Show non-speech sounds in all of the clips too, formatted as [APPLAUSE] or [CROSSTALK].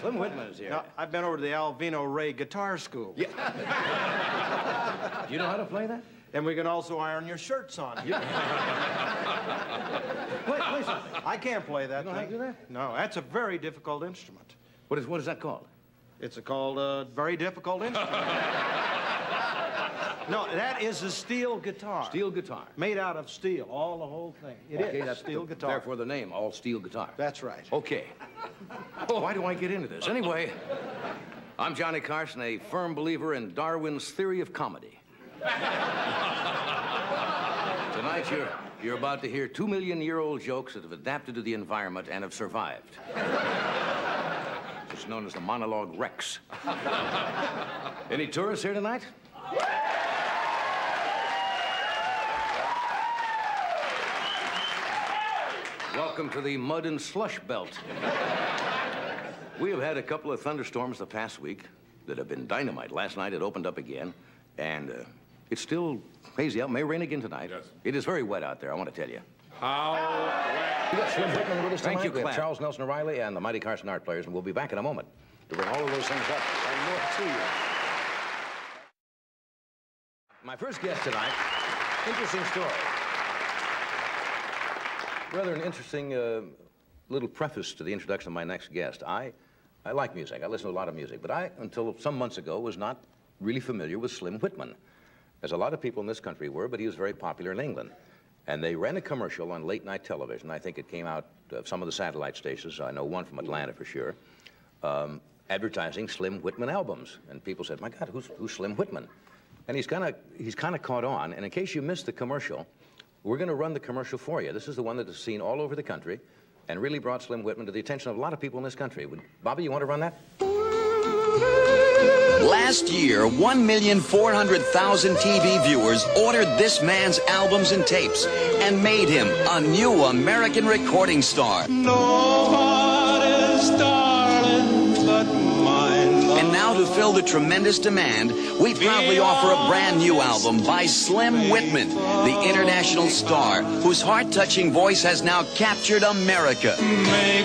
Slim Whitman is here. No, I've been over to the Alvino Rey Guitar School. [LAUGHS] Do you know how to play that? And we can also iron your shirts on. [LAUGHS] Play something. I can't play that You know how to do that? No, that's a very difficult instrument. What is, what is that called? It's a called a very difficult instrument. [LAUGHS] no, that is a steel guitar. Steel guitar. Made out of steel, all the whole thing. It is Okay, that's steel the- guitar. Therefore, the name, all steel guitar. That's right. Okay. Oh, why do I get into this? Anyway, I'm Johnny Carson, a firm believer in Darwin's theory of comedy. Tonight, you're, you're about to hear two million year old jokes that have adapted to the environment and have survived. It's known as the monologue Rex. Any tourists here tonight? Welcome to the mud and slush belt. We have had a couple of thunderstorms the past week that have been dynamite. Last night it opened up again, and uh, it's still hazy out. May rain again tonight. Yes. It is very wet out there, I want to tell you. How We got Slim Whitman with us Thank you, We have Charles Nelson O'Reilly and the Mighty Carson Art Players, and we'll be back in a moment to bring all of those things up and more to you. My first guest tonight, interesting story. Rather an interesting uh, little preface to the introduction of my next guest. I, I like music. I listen to a lot of music, but I, until some months ago, was not really familiar with Slim Whitman, as a lot of people in this country were, but he was very popular in England. And they ran a commercial on late night television. I think it came out of some of the satellite stations. I know one from Atlanta for sure. Um, advertising Slim Whitman albums. And people said, my God, who's, who's Slim Whitman? And he's kind of he's kind of caught on. And in case you missed the commercial, we're going to run the commercial for you. This is the one that is seen all over the country and really brought Slim Whitman to the attention of a lot of people in this country. Would, Bobby, you want to run that? Last year, 1,400,000 TV viewers ordered this man's albums and tapes and made him a new American recording star. Nobody's the tremendous demand, we proudly offer a brand new album by Slim Whitman, the international star whose heart-touching voice has now captured America. Here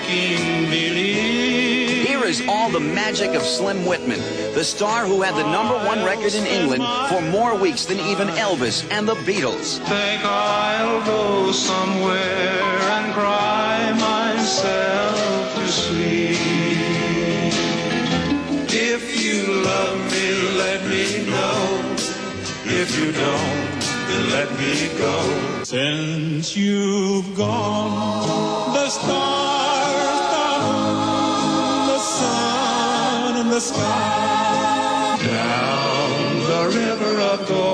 is all the magic of Slim Whitman, the star who had the number one record in England for more weeks than even Elvis and the Beatles. Think I'll go somewhere and cry myself to sleep. If you love me, let me know. If you don't, then let me go. Since you've gone, the stars, the moon, the sun, and the sky down the river of golden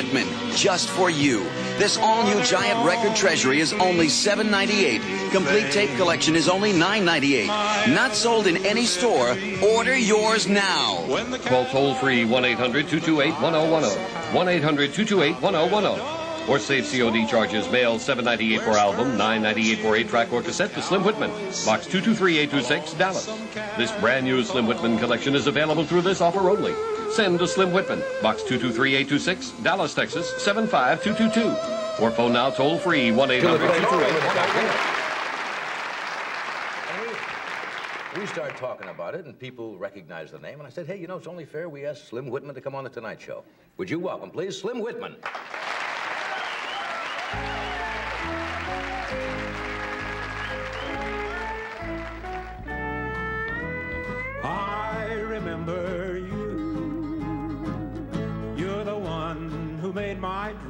Whitman, just for you. This all-new giant record treasury is only $7.98. Complete tape collection is only $9.98. Not sold in any store. Order yours now. Call toll free 1 800 228 1010. 1 800 228 1010. Or save COD charges. Mail 798 for album, 998 for 8 track or cassette to Slim Whitman. Box 223826, Dallas. This brand new Slim Whitman collection is available through this offer only. Send to Slim Whitman. Box 223826, Dallas, Texas 75222. Or phone now toll free 1 800 228 We started talking about it, and people recognized the name. And I said, hey, you know, it's only fair we ask Slim Whitman to come on the Tonight Show. Would you welcome, please, Slim Whitman?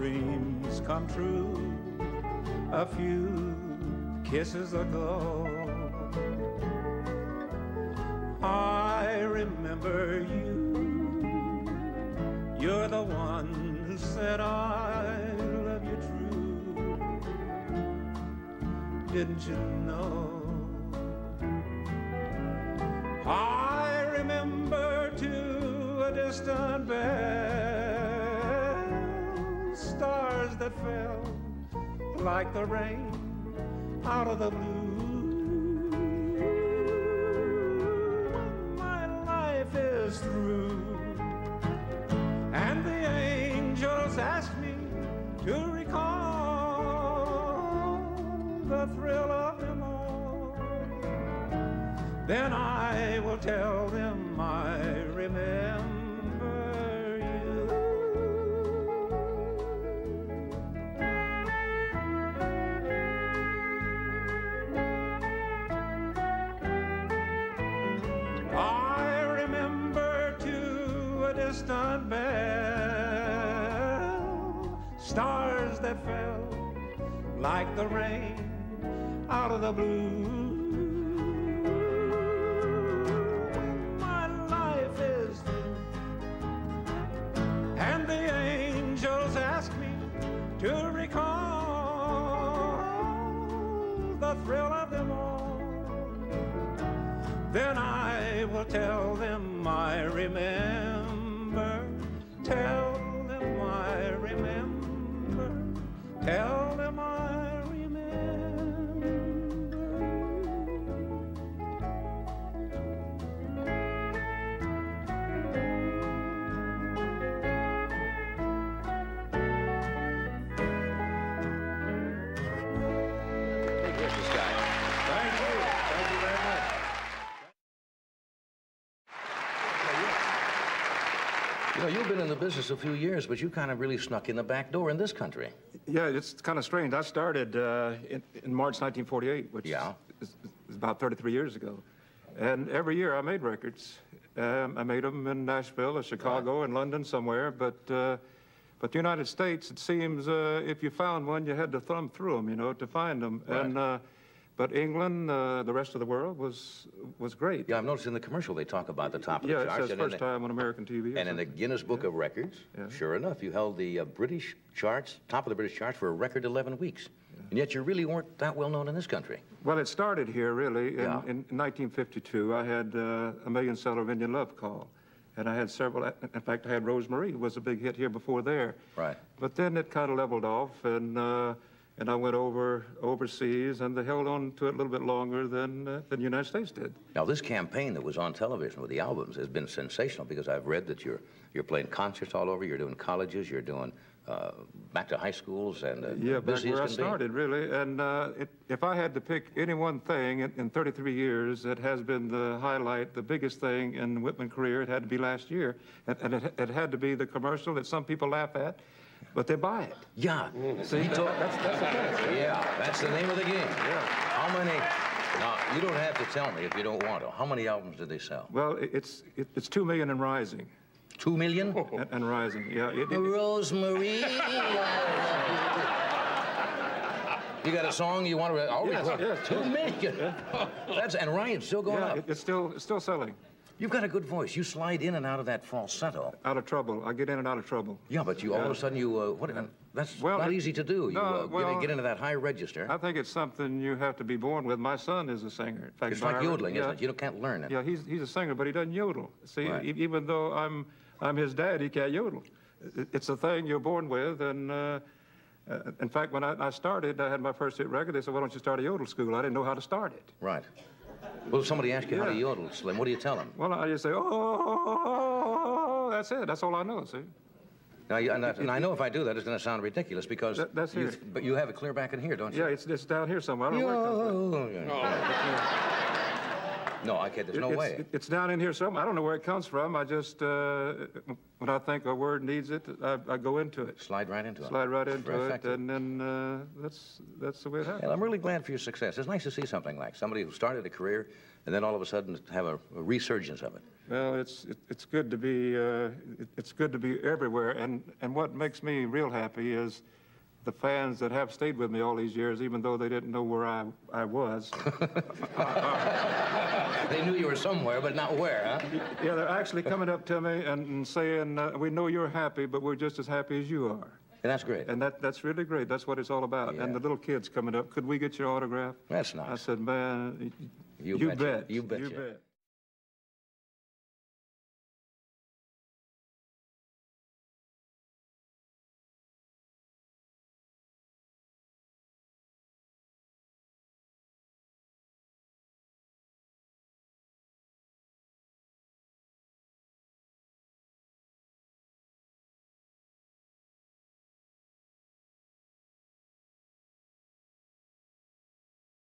Dreams come true. A few kisses ago. I remember you. You're the one who said I love you true. Didn't you know? I remember to a distant bell, fell like the rain out of the blue. My life is through. And the angels ask me to recall the thrill of them all. Then I will tell them I remember. Distant bell stars that fell like the rain out of the blue. My life is through, and the angels ask me to recall the thrill of them all. Then I will tell them I remember. Tell You know, you've been in the business a few years, but you kind of really snuck in the back door in this country. Yeah, it's kind of strange. I started uh, in, in March 1948, which Yeah. is, is about 33 years ago. And every year I made records. Um, I made them in Nashville or Chicago and London somewhere. But, uh, but the United States, it seems, uh, if you found one, you had to thumb through them, you know, to find them. Right. And, uh, but England, uh, the rest of the world, was, was great. Yeah, I've noticed in the commercial they talk about the top of Yeah, the charts. in first the- time on American TV. And in the. Guinness Book of Records, Yeah. sure enough, you held the uh, British charts, top of the British charts for a record 11 weeks. And yet you really weren't that well known in this country. Well, it started here, really. In, Yeah. in 1952, I had uh, a million seller of Indian Love Call. And I had several, in fact, I had Rosemary, was a big hit here before there. Right. But then it kind of leveled off, and, uh, and I went over overseas, and they held on to it a little bit longer than, uh, than the United States did. Now, this campaign that was on television with the albums has been sensational because I've read that you're, you're playing concerts all over, you're doing colleges, you're doing uh, back to high schools, and uh, Yeah, back where I be. started, really. And uh, it, if I had to pick any one thing in, in 33 years that has been the highlight, the biggest thing in Whitman career, it had to be last year. And, and it, it had to be the commercial that some people laugh at, but they buy it. Yeah. See, that's, that's the. Yeah, that's the name of the game. Yeah. How many? Now, you don't have to tell me if you don't want to. How many albums did they sell? Well, it's it, it's two million and rising, Two million? and, and rising. Yeah. It, it, Rosemary. you got a song you want to? Oh, Yes, yes, two yes. million. [LAUGHS] That's and Ryan's still going yeah, up. it, it's still it's still selling. You've got a good voice. You slide in and out of that falsetto. Out of trouble. I get in and out of trouble. Yeah, but you all of a sudden you uh, what? That's Well, not it- easy to do. You no, uh, get, well, get into that high register. I think it's something you have to be born with. My son is a singer. In fact, it's like yodeling, yeah, isn't it? You can't learn it. Yeah, he's he's a singer, but he doesn't yodel. See, Right. e- even though I'm I'm his dad, he can't yodel. It's a thing you're born with, and uh, uh, in fact, when I, I started, I had my first hit record. They said, "Why don't you start a yodel school?" I didn't know how to start it. Right. Well, if somebody asks you how to Yeah. yodel, Slim, what do you tell them? Well, I just say, oh, oh, oh, "Oh, that's it. That's all I know." See. Now, and, I, and I know if I do that, it's going to sound ridiculous because That- that's you, but you have it clear back in here, don't you? Yeah, it's it's down here somewhere. I don't know where it comes from. No, I can't. There's no it's, way. it's down in here somewhere. I don't know where it comes from. I just, uh, when I think a word needs it, I, I go into it. Slide right into it. Slide right into Very it, effective. and then uh, that's that's the way it happens. I'm really glad for your success. It's nice to see something like somebody who started a career and then all of a sudden have a, a resurgence of it. Well, it's it, it's good to be uh, it, it's good to be everywhere, and and what makes me real happy is the fans that have stayed with me all these years, even though they didn't know where I I was. [LAUGHS] [LAUGHS] [LAUGHS] They knew you were somewhere, but not where, huh? yeah, they're actually coming up to me and, and saying, uh, "We know you're happy, but we're just as happy as you are." And that's great. And that that's really great. That's what it's all about. Yeah. And the little kids coming up, could we get your autograph? That's nice. I said, man, You you bet. You bet. You bet.